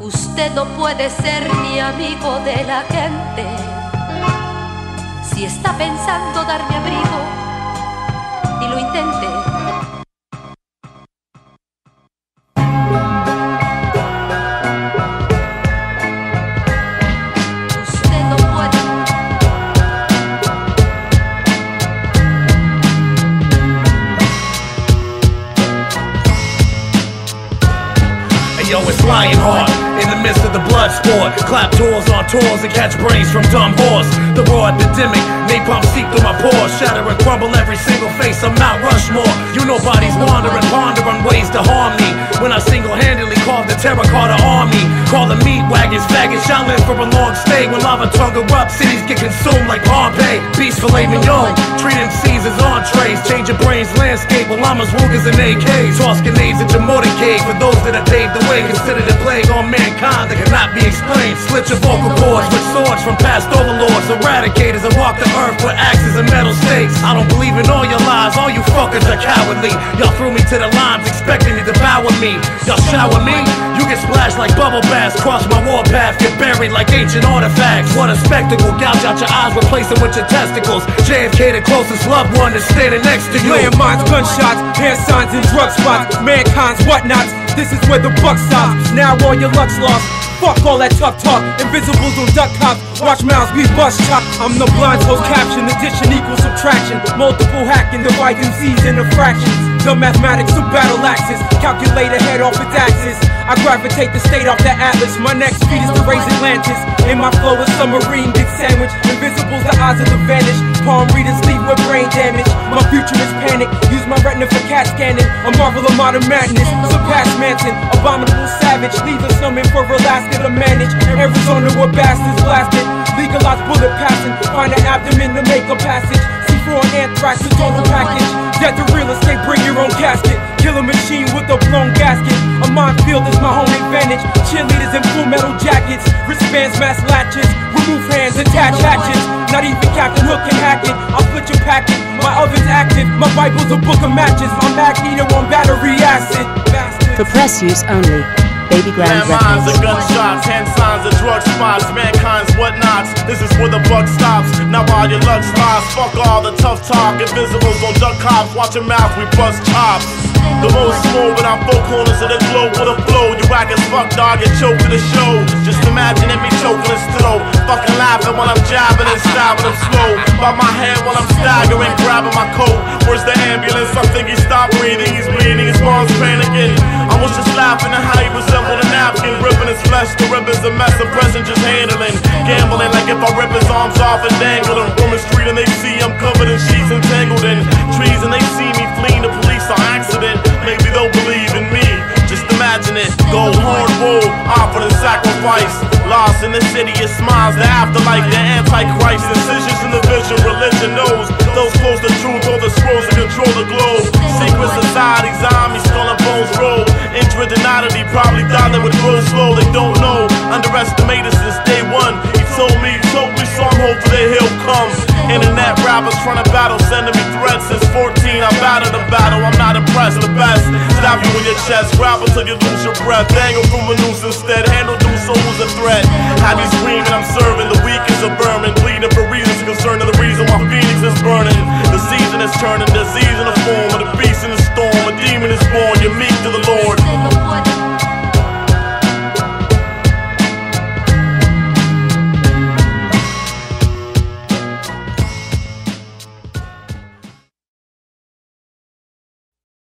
Usted no puede ser ni amigo de la gente. Si está pensando darme abrigo, y lo intente. In the midst of the blood sport. Clap tours on tours and catch brains from dumb horse. The raw epidemic, napalm seep through my pores, shatter and crumble every single face of Mount Rushmore. You know bodies wander and ponder on ways to harm me. When I single-handedly carve the terracotta army, call the meat wagons faggots. Shall live for a long stay when lava tongue erupts, cities get consumed like Pompeii. Beast filet mignon, treat MCs as entrees, change your brain's landscape. While llamas, Rugers, and AKs, toss grenades at your for those that have paved the way. Considered a plague on mankind that cannot be explained. Slit your vocal cords with swords from past overlords, eradicators, and walk the earth with axes and metal stakes. I don't believe in all your lies, all you fuckers are cowardly. Y'all threw me to the lines, expecting to devour me. Y'all shower me, you get splashed like bubble baths. Cross my warpath, get buried like ancient artifacts. What a spectacle, gouge out your eyes, replace them with your testicles. JFK, the closest loved one that's standing next to you. Landmines, gunshots, hand signs, and drug spots. Mankind's whatnots. This is where the buck stops. Now all your luck's lost. Fuck all that tough talk. Invisibles on duck cops. Watch mouths be bust chopped. I'm the blind soul's caption. Addition equals subtraction. Multiple hacking, divide MCs into fractions. The mathematics of battle axes. Calculate ahead off its axis. I gravitate the state off the atlas. My next feet is to raise Atlantis. In my flow, a submarine gets sandwiched. Invisibles, the eyes of the vanished. Palm readers leave with brain damage. My future is panic. Use my retina for cat scanning. A marvel of modern madness. Surpass Manson. Abominable savage. Leave us numbing for Alaska to manage. Arizona where bastards blasted. Legalize bullet passing. Find an abdomen to make a passage. C4 and anthrax, a total package. Death to real estate, bring your own casket. Kill a machine with a blown gasket. Minefield is my home advantage. Cheerleaders in full metal jackets. Wristbands, mass latches. Remove hands, attach hatches. Not even Captain Hook can hack it. I'll split your packet. My oven's active. My Bible's a book of matches. My magneto on battery acid. For press use only. Babygrande Records. and gunshots, hand signs and drug spots, mankind's whatnots. This is where the buck stops. Now all your luck slides, fuck all the tough talk. Invisibles on duck cops, watch your mouth, we bust chops. The most smooth without four corners of the globe with a flow. You whack as fuck, dog, get choked to the show. Just imagine me choking this throat. Fucking laughing while I'm jabbing and stabbing him slow. By my hand while I'm staggering, grabbing my coat. Where's the ambulance? I think he stopped breathing, he's bleeding, his mom's panicking. I was just laughing at how is a mess, the present just handling. Gambling like if I rip his arms off and dangle him. The street and they see I'm covered in sheets and tangled in trees and they see me fleeing the police on accident. Maybe they'll believe in me. Just imagine it. Go hard, roll, offer the sacrifice. Lost in the city, it smiles. The afterlife, the antichrist. Incisions in the vision, religion knows. Those close to truth, all the scrolls that control the globe. Secret society, zombies, skull and bones roll. Introdenality, probably thought they would grow slow. They don't trying to battle, sending me threats since 14. I battled the battle, I'm not impressed. With the best, stab you in your chest, grab until you lose your breath. Dangle from a noose instead, handle do so was a threat. Had me screaming, I'm serving,